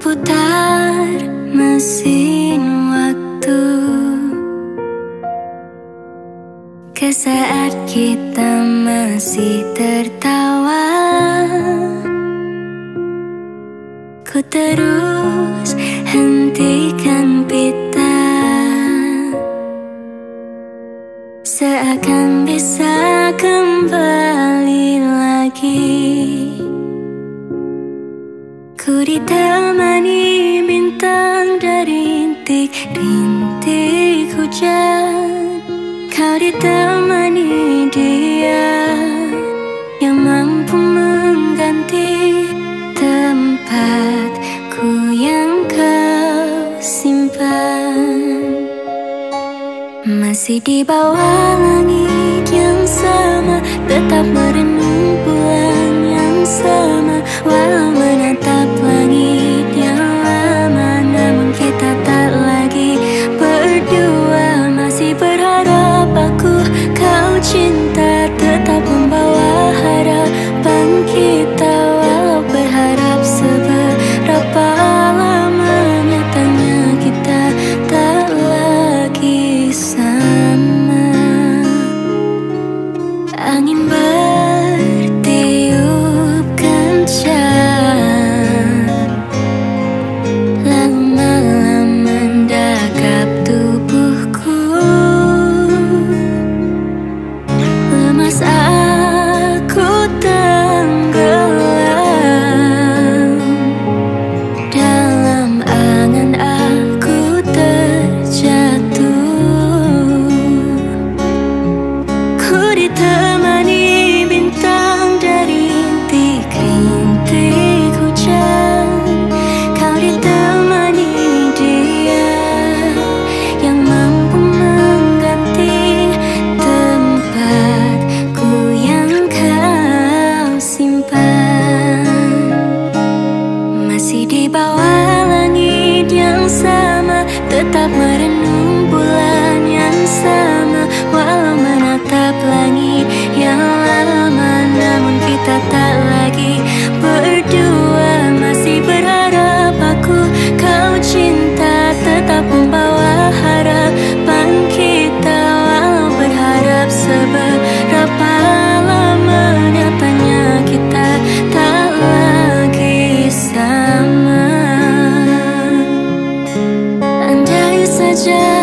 putar mesin waktu. Ke saat kita masih tertawa Ku terus Ku ditemani bintang dari rintik-rintik hujan. Kau ditemani dia Yang mampu mengganti tempatku yang kau simpan. Masih di bawah langit yang sama Tetap merenung 见。